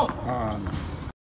Go. Um,